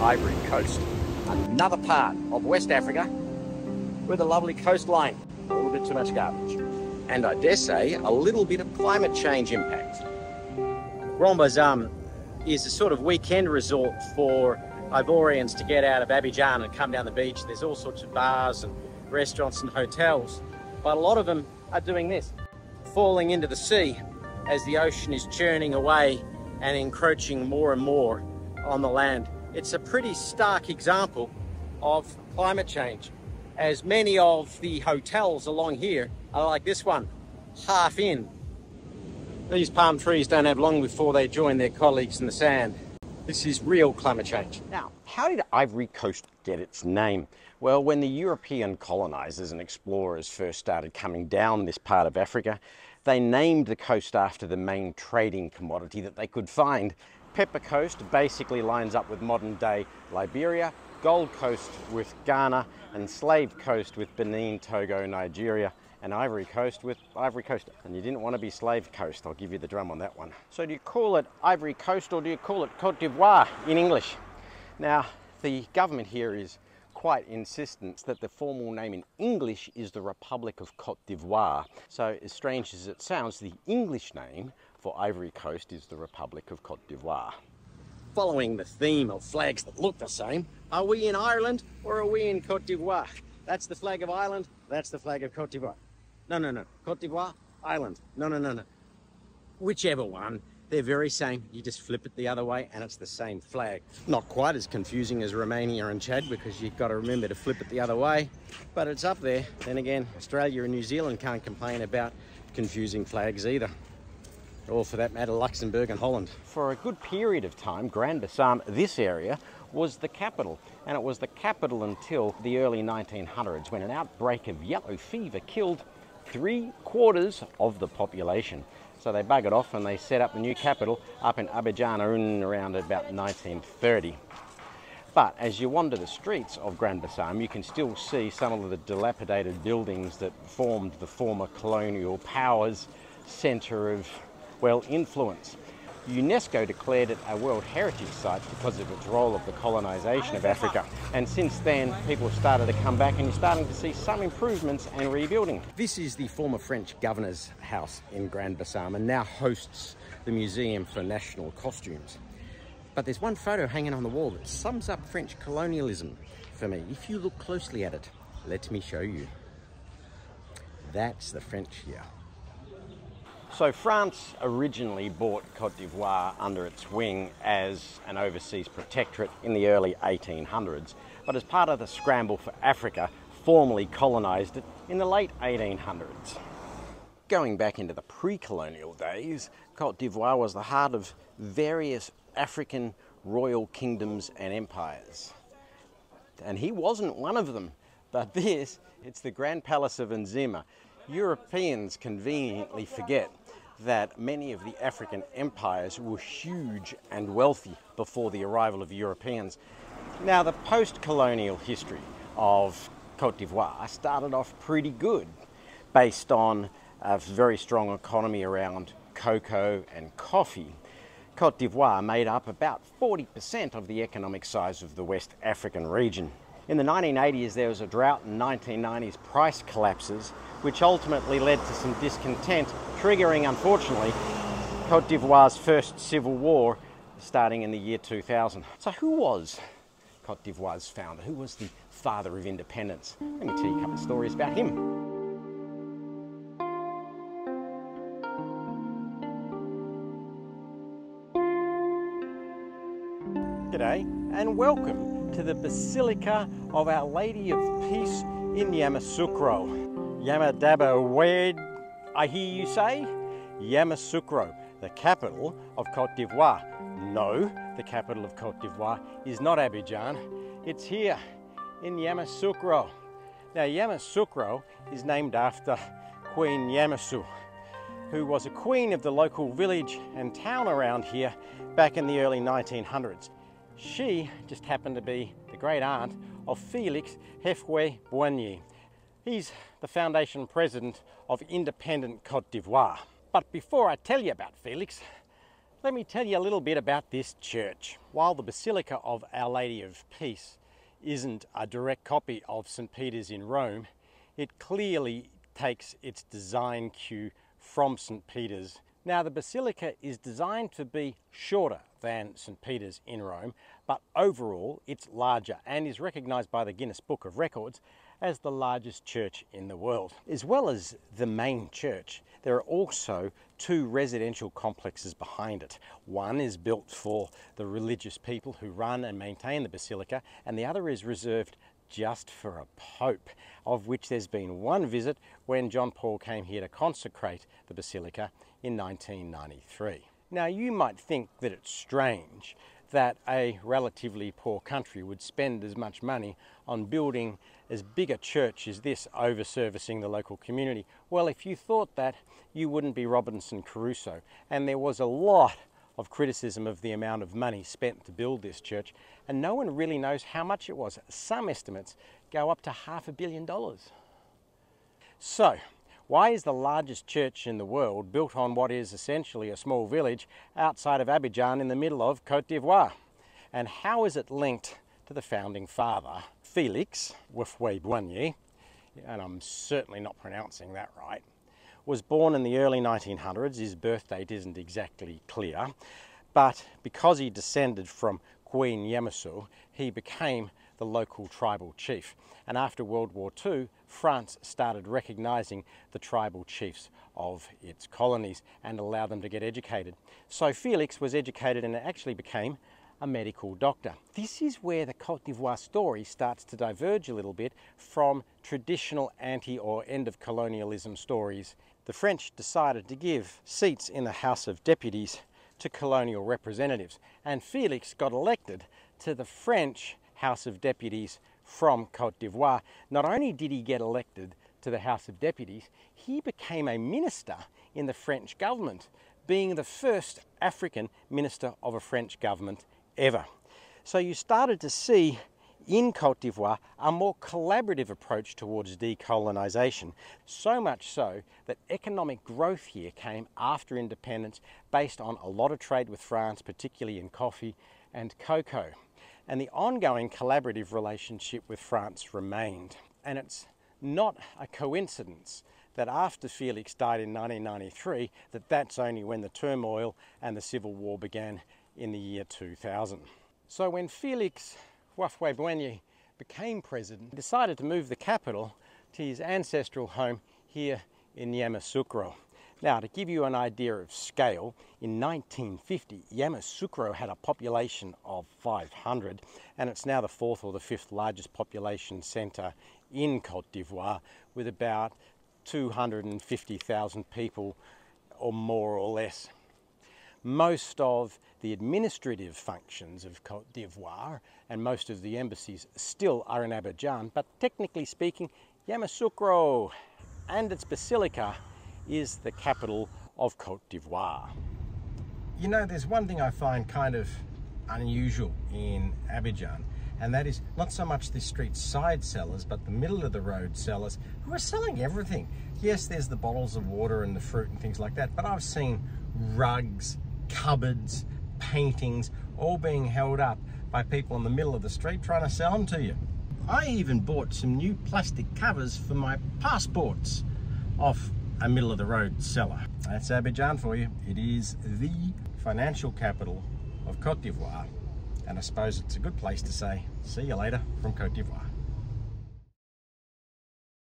Ivory Coast, another part of West Africa with a lovely coastline, a little bit too much garbage, and I dare say a little bit of climate change impact. Grand Bassam is a sort of weekend resort for Ivorians to get out of Abidjan and come down the beach. There's all sorts of bars and restaurants and hotels, but a lot of them are doing this, falling into the sea as the ocean is churning away and encroaching more and more on the land. It's a pretty stark example of climate change as many of the hotels along here are like this one, half in. These palm trees don't have long before they join their colleagues in the sand. This is real climate change. Now, how did Ivory Coast get its name? Well, when the European colonizers and explorers first started coming down this part of Africa, they named the coast after the main trading commodity that they could find. Pepper Coast basically lines up with modern day Liberia, Gold Coast with Ghana, and Slave Coast with Benin, Togo, Nigeria, and Ivory Coast with Ivory Coast. And you didn't want to be Slave Coast, I'll give you the drum on that one. So do you call it Ivory Coast or do you call it Cote d'Ivoire in English? Now, the government here is quite insistent that the formal name in English is the Republic of Cote d'Ivoire. So as strange as it sounds, the English name for Ivory Coast is the Republic of Cote d'Ivoire. Following the theme of flags that look the same, are we in Ireland or are we in Cote d'Ivoire? That's the flag of Ireland, that's the flag of Cote d'Ivoire. No, no, no. Cote d'Ivoire, Ireland. No, no, no, no. Whichever one, they're very same. You just flip it the other way and it's the same flag. Not quite as confusing as Romania and Chad because you've got to remember to flip it the other way, but it's up there. Then again, Australia and New Zealand can't complain about confusing flags either or for that matter, Luxembourg and Holland. For a good period of time, Grand Bassam, this area, was the capital. And it was the capital until the early 1900s when an outbreak of yellow fever killed three quarters of the population. So they buggered off and they set up a new capital up in Abidjan around about 1930. But as you wander the streets of Grand Bassam, you can still see some of the dilapidated buildings that formed the former colonial powers centre of well, influence. UNESCO declared it a World Heritage Site because of its role of the colonisation of Africa. And since then, people have started to come back and you're starting to see some improvements and rebuilding. This is the former French governor's house in Grand Bassam and now hosts the Museum for National Costumes. But there's one photo hanging on the wall that sums up French colonialism for me. If you look closely at it, let me show you. That's the French here. So France originally bought Cote d'Ivoire under its wing as an overseas protectorate in the early 1800s, but as part of the scramble for Africa, formally colonised it in the late 1800s. Going back into the pre-colonial days, Cote d'Ivoire was the heart of various African royal kingdoms and empires. And he wasn't one of them, but this, it's the Grand Palace of Nzima. Europeans conveniently forget that many of the African empires were huge and wealthy before the arrival of Europeans. Now, the post colonial history of Cote d'Ivoire started off pretty good, based on a very strong economy around cocoa and coffee. Cote d'Ivoire made up about 40% of the economic size of the West African region. In the 1980s, there was a drought and 1990s price collapses, which ultimately led to some discontent, triggering, unfortunately, Cote d'Ivoire's first civil war starting in the year 2000. So, who was Cote d'Ivoire's founder? Who was the father of independence? Let me tell you a couple of stories about him. G'day and welcome to the Basilica of Our Lady of Peace in Yamadaba, where I hear you say? Yamoussoukro, the capital of Cote d'Ivoire. No, the capital of Cote d'Ivoire is not Abidjan. It's here in Yamoussoukro. Now, Yamoussoukro is named after Queen Yamasou, who was a queen of the local village and town around here back in the early 1900s. She just happened to be the great aunt of Felix Houphouët Boigny. He's the foundation president of independent Cote d'Ivoire. But before I tell you about Felix, Let me tell you a little bit about this church. While the Basilica of Our Lady of Peace isn't a direct copy of St. Peter's in Rome, it clearly takes its design cue from St. Peter's. Now, the Basilica is designed to be shorter than St. Peter's in Rome, but overall it's larger and is recognised by the Guinness Book of Records as the largest church in the world. As well as the main church, there are also two residential complexes behind it. One is built for the religious people who run and maintain the basilica, and the other is reserved just for a pope, of which there's been one visit when John Paul came here to consecrate the basilica in 1993. Now, you might think that it's strange that a relatively poor country would spend as much money on building as big a church as this over servicing the local community. Well, if you thought that, you wouldn't be Robinson Crusoe. And there was a lot of criticism of the amount of money spent to build this church, and no one really knows how much it was. Some estimates go up to half a billion dollars. So, why is the largest church in the world built on what is essentially a small village outside of Abidjan in the middle of Cote d'Ivoire? And how is it linked to the founding father, Felix Houphouët-Boigny, and I'm certainly not pronouncing that right, was born in the early 1900s. His birth date isn't exactly clear, but because he descended from Queen Yamoussouk, he became the local tribal chief. And after World War II, France started recognising the tribal chiefs of its colonies and allowed them to get educated. So Felix was educated and actually became a medical doctor. This is where the Cote d'Ivoire story starts to diverge a little bit from traditional anti or end of colonialism stories. The French decided to give seats in the House of Deputies to colonial representatives, and Felix got elected to the French House of Deputies from Cote d'Ivoire. Not only did he get elected to the House of Deputies, he became a minister in the French government, being the first African minister of a French government ever. So you started to see in Cote d'Ivoire a more collaborative approach towards decolonisation. So much so that economic growth here came after independence based on a lot of trade with France, particularly in coffee and cocoa and the ongoing collaborative relationship with France remained. And it's not a coincidence that after Felix died in 1993, that that's only when the turmoil and the civil war began in the year 2000. So when Felix Houphouët-Boigny became president, he decided to move the capital to his ancestral home here in Yamoussoukro. Now, to give you an idea of scale, in 1950, Yamoussoukro had a population of 500, and it's now the fourth or the fifth largest population centre in Cote d'Ivoire, with about 250,000 people, or more or less. Most of the administrative functions of Cote d'Ivoire and most of the embassies still are in Abidjan, but technically speaking, Yamoussoukro and its basilica is the capital of Cote d'Ivoire. You know, there's one thing I find kind of unusual in Abidjan, and that is not so much the street side sellers, but the middle of the road sellers who are selling everything. Yes, there's the bottles of water and the fruit and things like that, but I've seen rugs, cupboards, paintings, all being held up by people in the middle of the street trying to sell them to you. I even bought some new plastic covers for my passports off a middle of the road seller. That's Abidjan for you. It is the financial capital of Cote d'Ivoire. And I suppose it's a good place to say, see you later from Cote d'Ivoire.